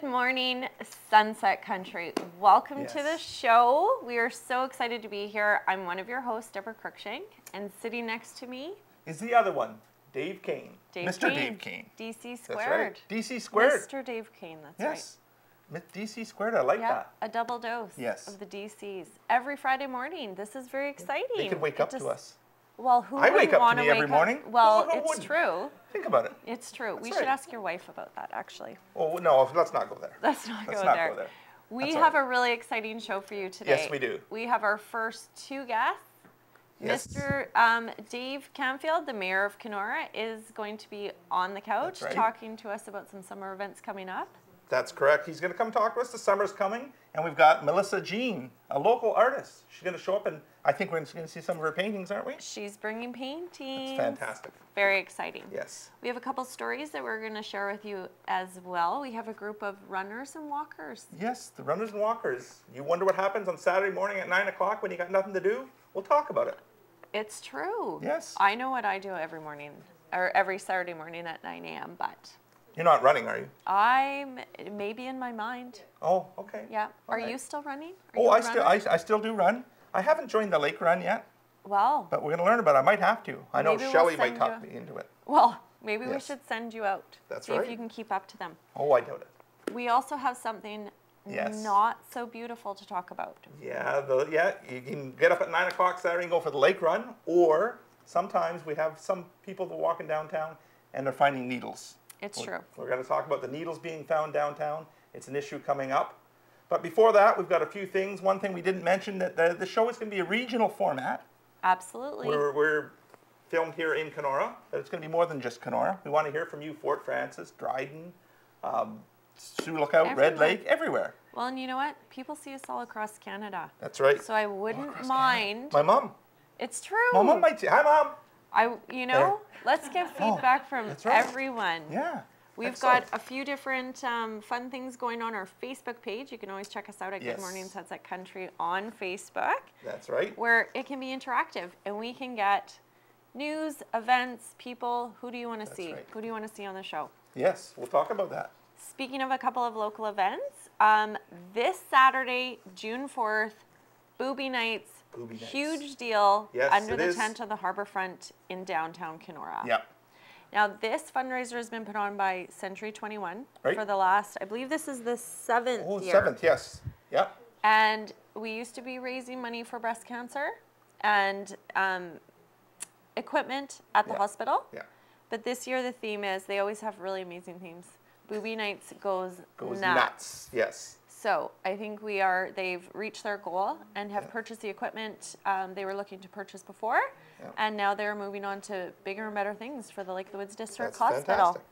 Good morning, Sunset Country. Welcome yes. to the show. We are so excited to be here. I'm one of your hosts, Deborah Cruikshank, and sitting next to me is the other one, Dave Kane. Dave Mr. Kane. Dave Kane. DC squared. Right. DC squared. Mr. Dave Kane, that's yes. right. DC squared, I like that. A double dose yes. of the DCs every Friday morning. This is very exciting. They can wake up to us. Well, who I wake up to me every up? morning. Well, who it's wouldn't? true. Think about it. It's true. That's we right. should ask your wife about that, actually. Oh no, let's not go there. Let's not, let's go, not there. go there. We That's have right. a really exciting show for you today. Yes, we do. We have our first two guests. Yes. Mr. Um, Dave Canfield, the mayor of Kenora, is going to be on the couch right. talking to us about some summer events coming up. That's correct. He's going to come talk to us. The summer's coming, and we've got Melissa Jean, a local artist. She's going to show up, and I think we're going to see some of her paintings, aren't we? She's bringing paintings. It's fantastic. Very exciting. Yes. We have a couple stories that we're going to share with you as well. We have a group of runners and walkers. Yes, the runners and walkers. You wonder what happens on Saturday morning at 9 o'clock when you got nothing to do? We'll talk about it. It's true. Yes. I know what I do every morning, or every Saturday morning at 9 a.m., but You're not running, are you? I'm maybe in my mind. Oh, okay. Yeah. All Are right. you still running? Are Oh, I still. I, I still do run. I haven't joined the lake run yet, Well, but we're going to learn about it. I might have to. I know Maybe we'll Shelley might talk me into it. well, maybe we should send you out. That's See if you can keep up to them. Oh, I doubt it. We also have something Yes. not so beautiful to talk about. Yeah, the yeah, you can get up at nine o'clock Saturday and go for the lake run, or sometimes we have some people that are walking downtown and they're finding needles. It's We're- true. We're going to talk about the needles being found downtown. It's an issue coming up. But before that, we've got a few things. One thing we didn't mention that the, the show is going to be a regional format. Absolutely. We're, we're filmed here in Kenora, but it's going to be more than just Kenora. We want to hear from you, Fort Frances, Dryden, um, Sioux Lookout, Red Lake, everywhere. well, and you know what? People see us all across Canada. That's right. So I wouldn't mind. My mom. It's true. My mom might say, hi, mom. I, you know, let's get Oh, feedback from right. everyone. Yeah. We've excellent. got a few different um, fun things going on our Facebook page. You can always check us out at Yes. Good Morning Sunset Country on Facebook, That's right. where it can be interactive and we can get news, events, people. Who do you want to see? right. Who do you want to see on the show? Yes, we'll talk about that. Speaking of a couple of local events, um, this Saturday, June 4th, Booby Nights. Nights. Huge deal Yes, under the is. tent of the Harborfront in downtown Kenora. Yeah. Now, this fundraiser has been put on by Century 21 Right. for the last, I believe this is the seventh Oh, year. seventh, yes. Yeah. And we used to be raising money for breast cancer and um, equipment at the Yeah. hospital. Yeah. But this year the theme is they always have really amazing themes. Booby Nights goes, Goes nuts. nuts. Yes. So I think we are. They've reached their goal and have Yeah. purchased the equipment um, they were looking to purchase before, Yeah. and now they're moving on to bigger and better things for the Lake of the Woods District That's Hospital. fantastic.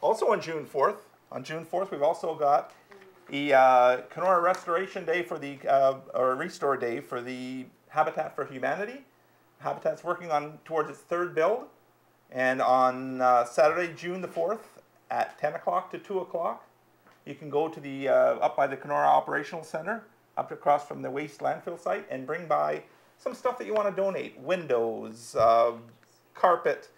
Also on June 4th, on June 4th, we've also got the uh, Kenora Restoration Day for the, uh, or Restore Day for the Habitat for Humanity. Habitat's working on towards its third build. And on uh, Saturday, June the 4th, at 10 o'clock to 2 o'clock, you can go to the, uh, up by the Kenora Operational Center, up across from the waste landfill site, and bring by some stuff that you want to donate. Windows, uh, carpet,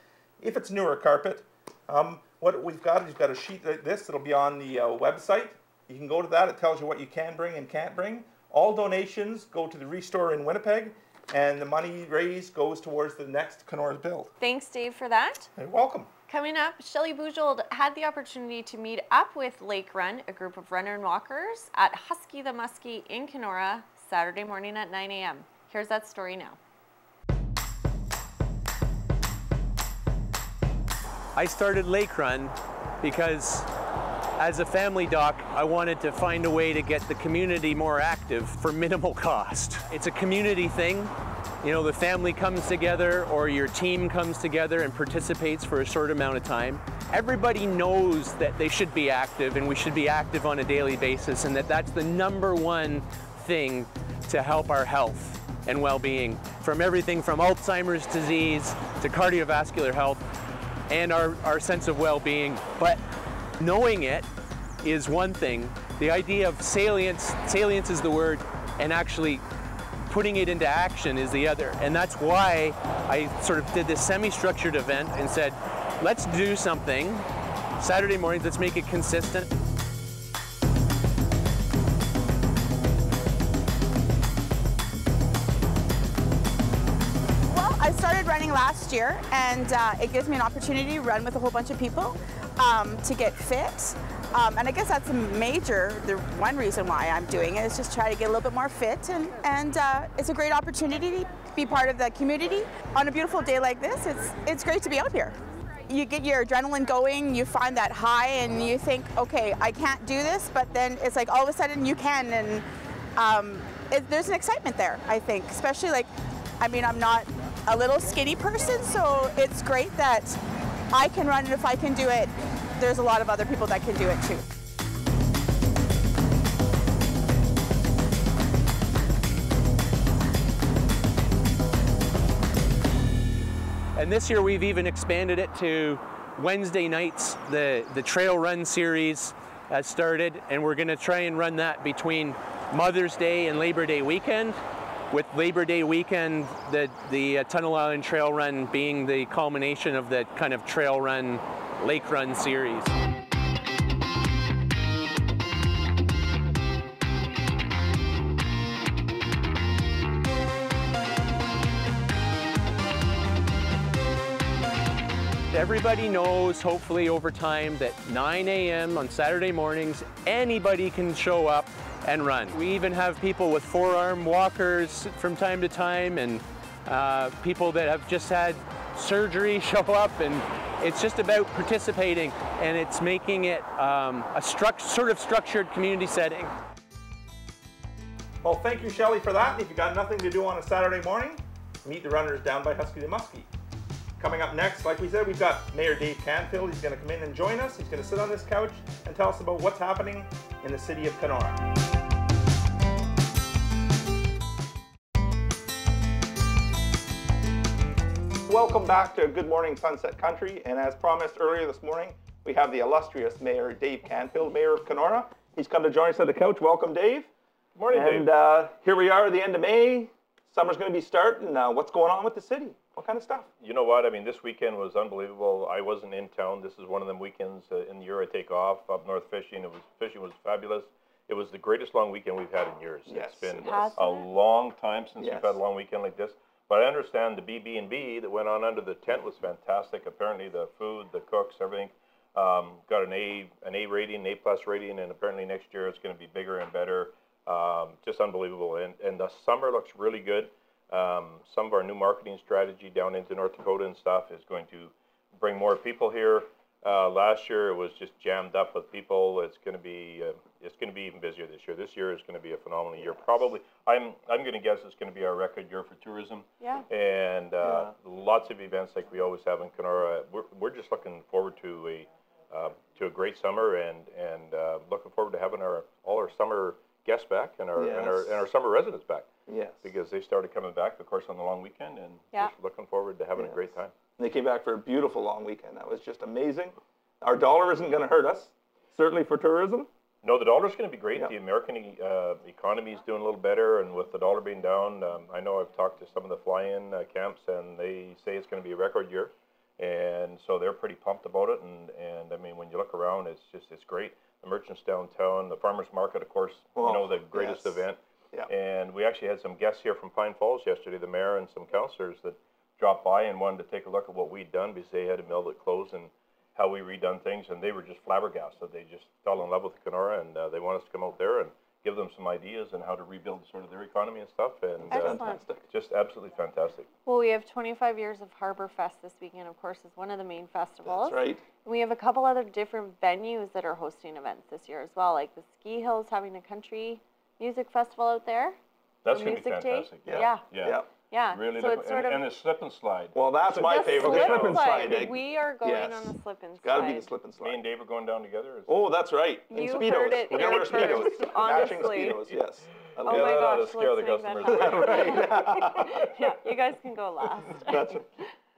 if it's newer carpet. Um, what we've got is we've got a sheet like this. It'll be on the uh, website. You can go to that. It tells you what you can bring and can't bring. All donations go to the Restore in Winnipeg, and the money raised goes towards the next Kenora's build. Thanks, Dave, for that. You're welcome. Coming up, Shelley Bujold had the opportunity to meet up with Lake Run, a group of runner and walkers, at Husky the Muskie in Kenora, Saturday morning at 9 a.m. Here's that story now. I started Lake Run because as a family doc, I wanted to find a way to get the community more active for minimal cost. It's a community thing. You know, the family comes together or your team comes together and participates for a short amount of time. Everybody knows that they should be active and we should be active on a daily basis and that that's the number one thing to help our health and well-being from everything from Alzheimer's disease to cardiovascular health and our, our sense of well-being. But knowing it is one thing. The idea of salience, salience is the word, and actually putting it into action is the other. And that's why I sort of did this semi-structured event and said, let's do something. Saturday mornings, let's make it consistent. Well, I started running last year and uh, it gives me an opportunity to run with a whole bunch of people um, to get fit. Um, and I guess that's a major, the one reason why I'm doing it is just try to get a little bit more fit, and, and uh, it's a great opportunity to be part of the community. On a beautiful day like this, it's, it's great to be out here. You get your adrenaline going, you find that high, and you think, okay, I can't do this, but then it's like all of a sudden you can, and um, it, there's an excitement there, I think, especially like, I mean, I'm not a little skinny person, so it's great that I can run, and if I can do it, there's a lot of other people that can do it too. And this year we've even expanded it to Wednesday nights. The, the trail run series has started, and we're going to try and run that between Mother's Day and Labor Day weekend. With Labor Day weekend, the, the uh, Tunnel Island Trail Run being the culmination of the kind of trail run, lake run series. Everybody knows, hopefully over time, that 9 a.m. on Saturday mornings, anybody can show up and run. We even have people with forearm walkers from time to time and uh, people that have just had surgery show up and it's just about participating and it's making it um, a sort of structured community setting. Well, thank you, Shelley, for that. If you got nothing to do on a Saturday morning, meet the runners down by Husky the Muskie. Coming up next, like we said, we've got Mayor Dave Canfield. He's going to come in and join us. He's going to sit on this couch and tell us about what's happening in the city of Kenora. Welcome back to Good Morning Sunset Country. And as promised earlier this morning, we have the illustrious Mayor Dave Canfield, Mayor of Kenora. He's come to join us at the couch. Welcome, Dave. Good morning, and Dave. uh, here we are at the end of May. Summer's going to be starting. Uh, what's going on with the city? What kind of stuff? You know what? I mean, this weekend was unbelievable. I wasn't in town. This is one of them weekends uh, in the year I take off up north fishing. It was fishing was fabulous. It was the greatest long weekend we've had in years. Yes, it's been it was. a long time since Yes. we've had a long weekend like this. But I understand the BB&B that went on under the tent was fantastic. Apparently, the food, the cooks, everything um, got an A, an A rating, an A plus rating, and apparently next year it's going to be bigger and better. Um, just unbelievable. And, and the summer looks really good. Um, some of our new marketing strategy down into North Dakota and stuff is going to bring more people here. Uh, last year it was just jammed up with people. It's going to be uh, it's going to be even busier this year. This year is going to be a phenomenal year. Probably I'm I'm going to guess it's going to be our record year for tourism. Yeah. And uh, lots of events like we always have in Kenora. We're, we're just looking forward to a uh, to a great summer and and uh, looking forward to having our all our summer guests back and our and our and our summer residents back Yes. because they started coming back, of course, on the long weekend, and Yeah. just looking forward to having a great Yes. Time. They came back for a beautiful long weekend. That was just amazing. Our dollar isn't going to hurt us, certainly for tourism. No, the dollar's going to be great. Yeah. The American uh, economy is doing a little better, and with the dollar being down, um, I know I've talked to some of the fly-in uh, camps, and they say it's going to be a record year, and so they're pretty pumped about it. And, and I mean, when you look around, it's just it's great. The merchants downtown, the farmers market, of course, Oh, you know the greatest yes. event. Yeah. And we actually had some guests here from Pine Falls yesterday, the mayor and some councilors that dropped by and wanted to take a look at what we'd done because they had a mill that closed and how we redone things, and they were just flabbergasted. They just fell in love with Kenora, and uh, they want us to come out there and give them some ideas on how to rebuild sort of their economy and stuff. And uh, Fantastic. just absolutely fantastic. Well, we have 25 years of Harbor Fest this weekend, of course, is one of the main festivals. That's right. And we have a couple other different venues that are hosting events this year as well, like the Ski Hills having a country music festival out there. That's For going to be Music Day? fantastic. Yeah. Yeah. Yeah. Yeah. Really, so look- it's sort and, of and the slip and slide. Well, that's my the favorite. slip, the slip and slide. eh? We are going Yes. on the slip and slide. Got to be the slip and slide. Me and Dave are going down together. Oh, that's right. In You speedos. heard it We're gonna here wear speedos. Matching honestly. speedos. Yes. Oh my that to gosh, scare let's the make that customers. happen. yeah, you guys can go last. That's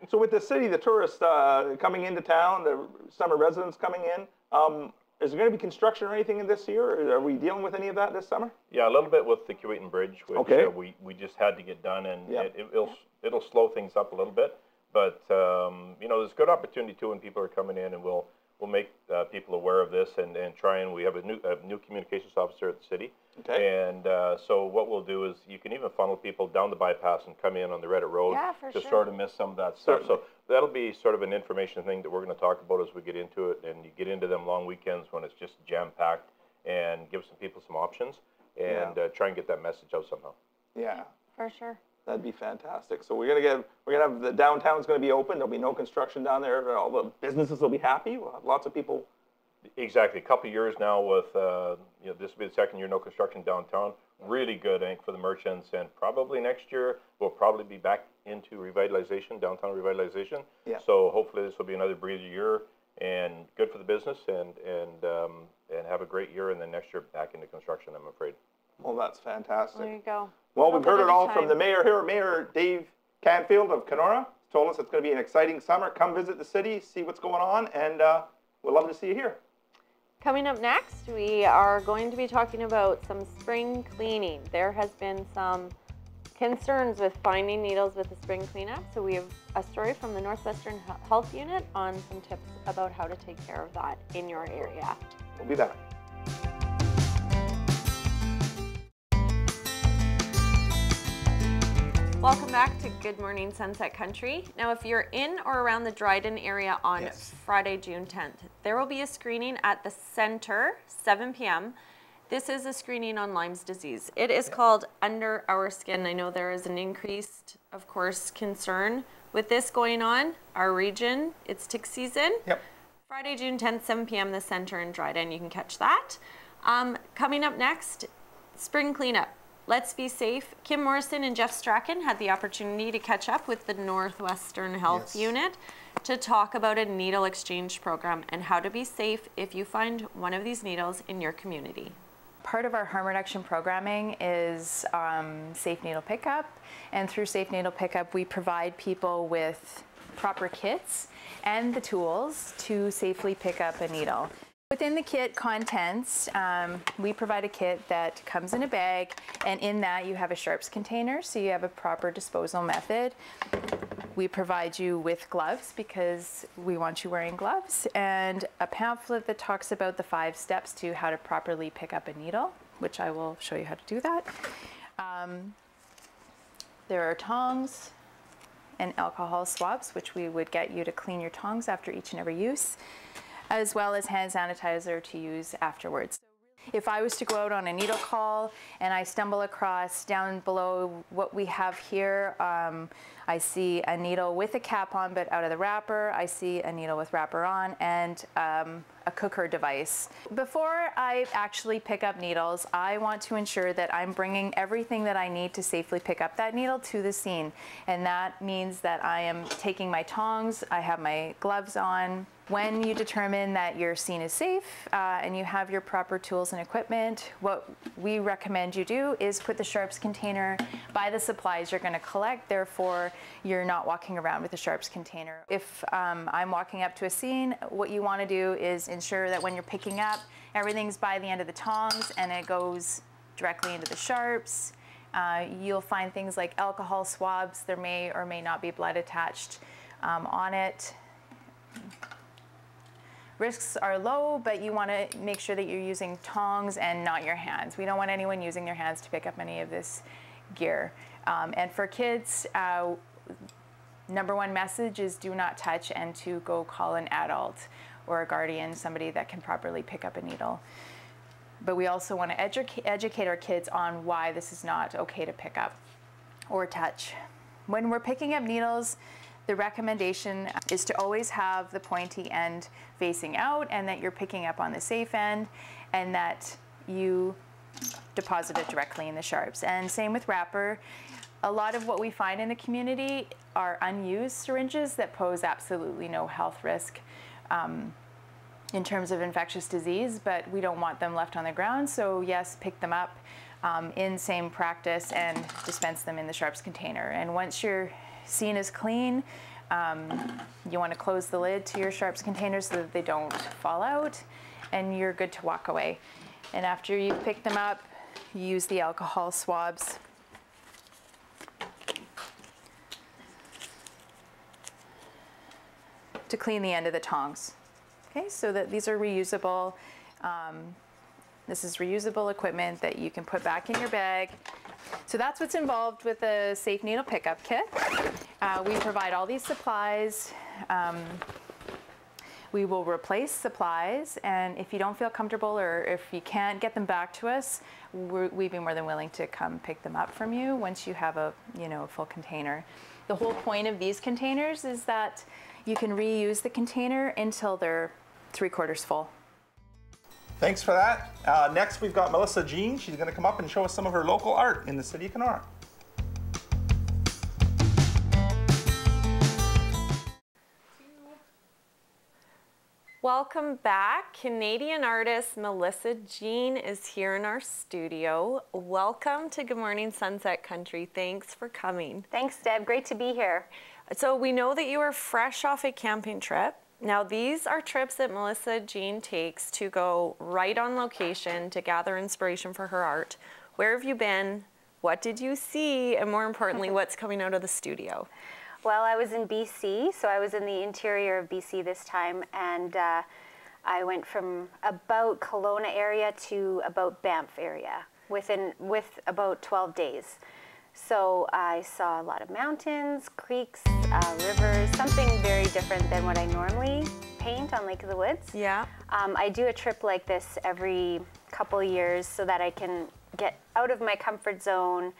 so with the city, the tourists uh, coming into town, the summer residents coming in. Um, is there going to be construction or anything in this year? Are we dealing with any of that this summer? Yeah, a little bit with the Keewatin Bridge, which Okay. uh, we, we just had to get done, and Yeah. it, it'll it'll slow things up a little bit. But um, you know, there's good opportunity too when people are coming in, and we'll we'll make uh, people aware of this and, and try and we have a new a new communications officer at the city. Okay. And uh, so what we'll do is you can even funnel people down the bypass and come in on the Reddit Road Yeah, for to sure. sort of miss some of that stuff. So that'll be sort of an information thing that we're going to talk about as we get into it, and you get into them long weekends when it's just jam packed, and give some people some options, and Yeah. uh, try and get that message out somehow. Yeah. For sure. That'd be fantastic. So we're gonna get, we're gonna have the downtown's gonna be open. There'll be no construction down there. All the businesses will be happy. We'll have lots of people. Exactly. A couple of years now with, uh, you know, this will be the second year no construction downtown. Really good, I think, for the merchants. And probably next year, we'll probably be back into revitalization, downtown revitalization. Yeah. So hopefully this will be another breather year and good for the business and, and, um, and have a great year. And then next year back into construction, I'm afraid. Well, that's fantastic. There you go. Well, we've heard it all good from the mayor here. Mayor Dave Canfield of Kenora told us it's going to be an exciting summer. Come visit the city, see what's going on, and uh, we'd love to see you here. Coming up next, we are going to be talking about some spring cleaning. There has been some concerns with finding needles with the spring cleanup, so we have a story from the Northwestern Health Unit on some tips about how to take care of that in your area. We'll be back. Welcome back to Good Morning Sunset Country. Now, if you're in or around the Dryden area on Yes. Friday, June 10th, there will be a screening at the center, 7 p.m. This is a screening on Lyme's disease. It is called Under Our Skin. I know there is an increased, of course, concern with this going on. Our region, it's tick season. Yep. Friday, June 10th, 7 p.m., the center in Dryden. You can catch that. Um, coming up next, spring cleanup. Let's be safe. Kim Morrison and Jeff Strachan had the opportunity to catch up with the Northwestern Health Yes. Unit to talk about a needle exchange program and how to be safe if you find one of these needles in your community. Part of our harm reduction programming is um, safe needle pickup, and through safe needle pickup, we provide people with proper kits and the tools to safely pick up a needle. Within the kit contents, um, we provide a kit that comes in a bag, and in that you have a sharps container, so you have a proper disposal method. We provide you with gloves because we want you wearing gloves, and a pamphlet that talks about the five steps to how to properly pick up a needle, which I will show you how to do that. Um, there are tongs and alcohol swabs, which we would get you to clean your tongs after each and every use, as well as hand sanitizer to use afterwards. If I was to go out on a needle call and I stumble across down below what we have here, um, I see a needle with a cap on but out of the wrapper. I see a needle with wrapper on and um, a cooker device. Before I actually pick up needles, I want to ensure that I'm bringing everything that I need to safely pick up that needle to the scene. And that means that I am taking my tongs, I have my gloves on, when you determine that your scene is safe uh, and you have your proper tools and equipment, what we recommend you do is put the sharps container by the supplies you're going to collect. Therefore, you're not walking around with a sharps container. If um, I'm walking up to a scene, what you want to do is ensure that when you're picking up, everything's by the end of the tongs and it goes directly into the sharps. Uh, you'll find things like alcohol swabs. There may or may not be blood attached um, on it risks are low, but you want to make sure that you're using tongs and not your hands. We don't want anyone using their hands to pick up any of this gear. Um, and for kids, uh, number one message is do not touch and to go call an adult or a guardian, somebody that can properly pick up a needle. But we also want to educa- educate our kids on why this is not okay to pick up or touch. When we're picking up needles, the recommendation is to always have the pointy end facing out and that you're picking up on the safe end and that you deposit it directly in the sharps. And same with wrapper. A lot of what we find in the community are unused syringes that pose absolutely no health risk um, in terms of infectious disease, but we don't want them left on the ground. So yes, pick them up um, in same practice and dispense them in the sharps container. And once your scene is clean, um, you want to close the lid to your sharps container so that they don't fall out, and you're good to walk away. And after you've picked them up, you use the alcohol swabs. To clean the end of the tongs. Okay, so that these are reusable. Um, this is reusable equipment that you can put back in your bag. So that's what's involved with the Safe Needle Pickup Kit. Uh, we provide all these supplies. Um, we will replace supplies, and if you don't feel comfortable or if you can't get them back to us, we'd be more than willing to come pick them up from you once you have a you know a full container. The whole point of these containers is that you can reuse the container until they're three quarters full. Thanks for that. Uh, next, we've got Melissa Jean. She's going to come up and show us some of her local art in the city of Kenora. Welcome back. Canadian artist Melissa Jean is here in our studio. Welcome to Good Morning Sunset Country. Thanks for coming. Thanks, Deb. Great to be here. So, we know that you are fresh off a camping trip. Now, these are trips that Melissa Jean takes to go right on location to gather inspiration for her art. Where have you been? What did you see? And more importantly, what's coming out of the studio? Well, I was in BC, so I was in the interior of BC this time, and uh, I went from about Kelowna area to about Banff area within with about 12 days. So I saw a lot of mountains, creeks, uh, rivers, something very different than what I normally paint on Lake of the Woods. Yeah. Um, I do a trip like this every couple years so that I can get out of my comfort zone,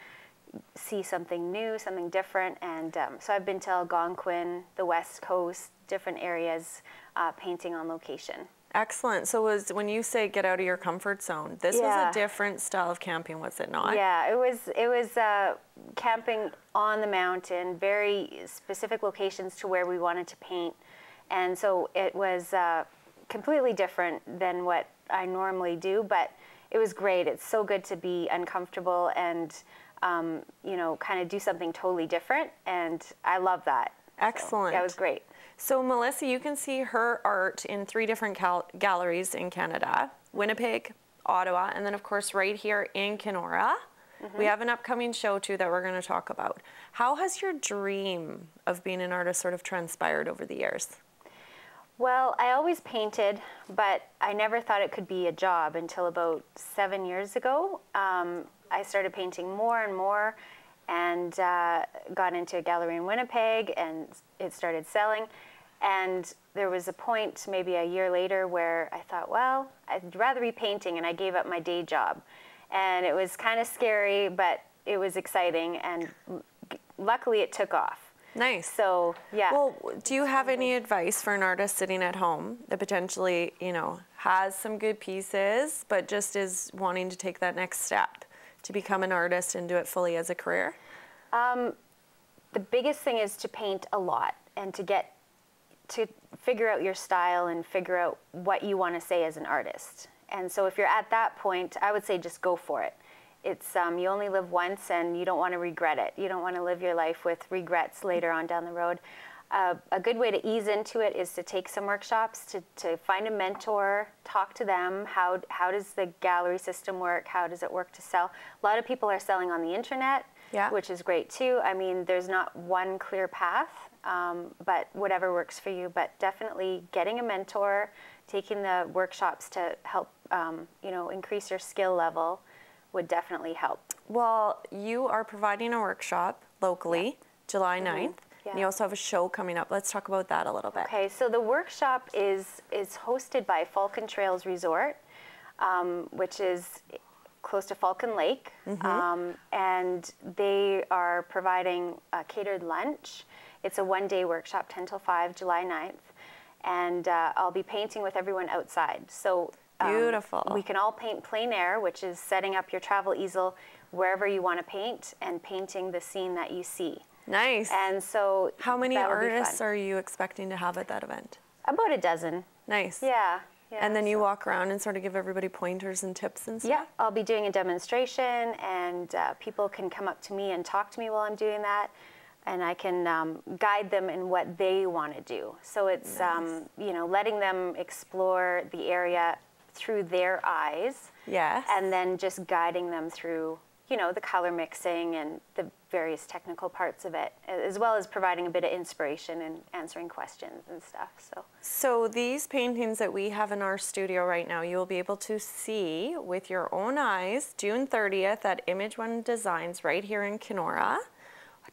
see something new, something different. And um, so I've been to Algonquin, the West Coast, different areas, uh, painting on location. Excellent. So was when you say get out of your comfort zone, this Yeah. was a different style of camping, was it not? Yeah, it was it was uh, camping on the mountain, very specific locations to where we wanted to paint, and so it was uh, completely different than what I normally do. But it was great. It's so good to be uncomfortable and um, you know kind of do something totally different, and I love that. So, Excellent. yeah, was great. So Melissa, you can see her art in three different gal- galleries in Canada: Winnipeg, Ottawa, and then of course right here in Kenora. We have an upcoming show too that we're going to talk about. How has your dream of being an artist sort of transpired over the years? Well, I always painted, but I never thought it could be a job until about seven years ago. Um, I started painting more and more and uh, got into a gallery in Winnipeg and it started selling. And there was a point, maybe a year later, where I thought, well, I'd rather be painting, and I gave up my day job. And it was kind of scary, but it was exciting, and luckily it took off. Nice. So, yeah. Well, do you have any advice for an artist sitting at home that potentially, you know, has some good pieces, but just is wanting to take that next step to become an artist and do it fully as a career? Um, the biggest thing is to paint a lot and to get to figure out your style and figure out what you want to say as an artist. And so if you're at that point, I would say just go for it. It's um, you only live once and you don't want to regret it. You don't want to live your life with regrets later on down the road. Uh, a good way to ease into it is to take some workshops, to, to find a mentor, talk to them. How, how does the gallery system work? How does it work to sell? A lot of people are selling on the internet, Yeah. which is great too. I mean, there's not one clear path, um, but whatever works for you. But definitely getting a mentor, taking the workshops to help, um, you know, increase your skill level would definitely help. Well, you are providing a workshop locally, July 9th. And Yeah. you also have a show coming up. Let's talk about that a little bit. Okay, so the workshop is is hosted by Falcon Trails Resort, um, which is close to Falcon Lake, um, and they are providing a catered lunch. It's a one-day workshop, 10 till 5, July 9th, and uh, I'll be painting with everyone outside. So um, Beautiful. we can all paint plein air, which is setting up your travel easel wherever you want to paint and painting the scene that you see. Nice. And so How many that will be artists are you expecting to have at that event? About a dozen. Nice. Yeah. yeah And then you so- walk around and sort of give everybody pointers and tips and stuff? Yeah, I'll be doing a demonstration, and uh, people can come up to me and talk to me while I'm doing that, and I can um, guide them in what they want to do. So it's um, you know letting them explore the area through their eyes, Yes. and then just guiding them through you know, the color mixing and the various technical parts of it, as well as providing a bit of inspiration and answering questions and stuff. So, So these paintings that we have in our studio right now, you will be able to see with your own eyes June 30th at Image One Designs right here in Kenora.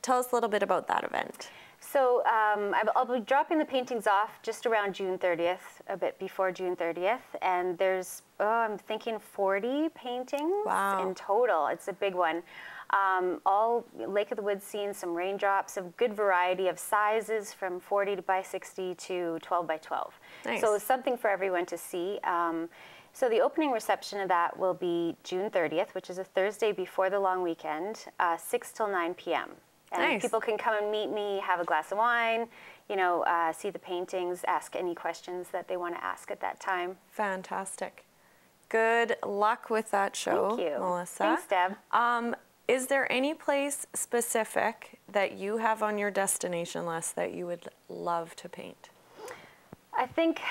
Tell us a little bit about that event. So um, I'll be dropping the paintings off just around June 30th, a bit before June 30th, and there's oh, I'm thinking 40 paintings Wow. in total. It's a big one. Um, all Lake of the Woods scenes, some raindrops, a good variety of sizes from 40 by 60 to 12 by 12. Nice. So it's something for everyone to see. Um, so the opening reception of that will be June 30th, which is a Thursday before the long weekend, uh, 6 till 9 p.m. And Nice. people can come and meet me, have a glass of wine, you know, uh, see the paintings, ask any questions that they want to ask at that time. Fantastic. Good luck with that show, Thank you. Melissa. Thanks, Deb. Um, is there any place specific that you have on your destination list that you would love to paint? I think,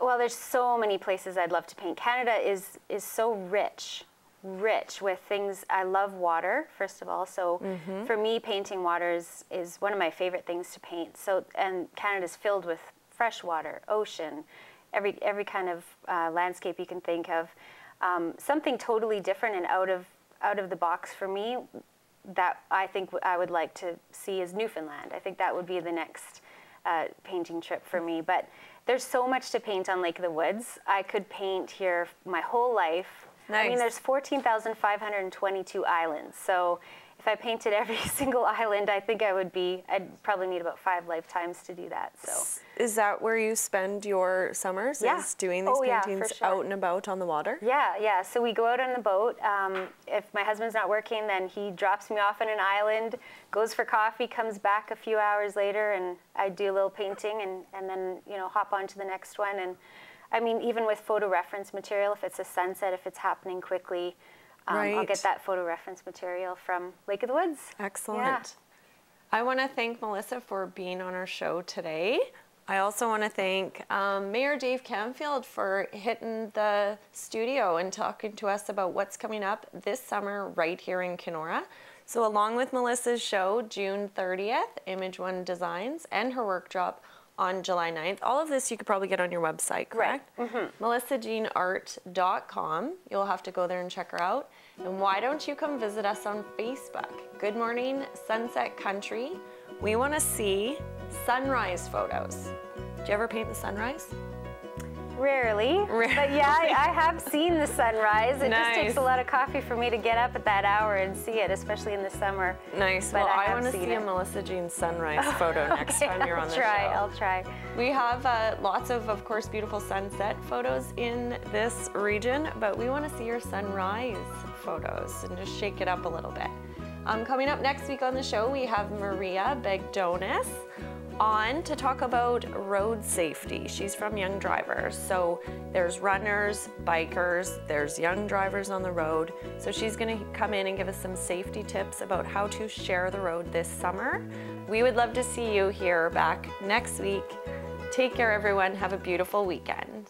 well, there's so many places I'd love to paint. Canada is is so rich, rich with things. I love water, first of all. So for me, painting water is, is one of my favorite things to paint. So and Canada's filled with fresh water, ocean, every every kind of uh, landscape you can think of. Um, something totally different and out of out of the box for me that I think I would like to see is Newfoundland. I think that would be the next uh, painting trip for me. But there's so much to paint on Lake of the Woods. I could paint here my whole life. I mean, there's 14,522 islands. So if I painted every single island, I think I would be, I'd probably need about five lifetimes to do that. So Is that where you spend your summers? Yeah. Is doing these Oh, yeah, paintings sure. out and about on the water? Yeah, yeah. So we go out on the boat. Um, if my husband's not working, then he drops me off on an island, goes for coffee, comes back a few hours later, and I do a little painting, and, and then you know hop on to the next one. And I mean, even with photo reference material, if it's a sunset, if it's happening quickly, um, I'll get that photo reference material from Lake of the Woods. Excellent. I want to thank Melissa for being on our show today. I also want to thank um, Mayor Dave Canfield for hitting the studio and talking to us about what's coming up this summer right here in Kenora. So, along with Melissa's show, June 30th, Image One Designs, and her workshop on July 9th, all of this you could probably get on your website, correct? Mm-hmm. MelissaJeanArt.com. You'll have to go there and check her out. And why don't you come visit us on Facebook? Good Morning Sunset Country. We want to see sunrise photos. Did you ever paint the sunrise? Rarely, but yeah, I, I have seen the sunrise. It just takes a lot of coffee for me to get up at that hour and see it, especially in the summer. Nice. But well, I I, want to see a. Melissa Jean sunrise photo next Okay, time you're on I'll the try. show. I'll try. We have uh, lots of, of course, beautiful sunset photos in this region, but we want to see your sunrise photos and just shake it up a little bit. Um, coming up next week on the show, we have Maria Begdonis on to talk about road safety. She's from Young Drivers. So there's runners, bikers, there's young drivers on the road. So she's going to come in and give us some safety tips about how to share the road this summer. We would love to see you here back next week. Take care, everyone. Have a beautiful weekend.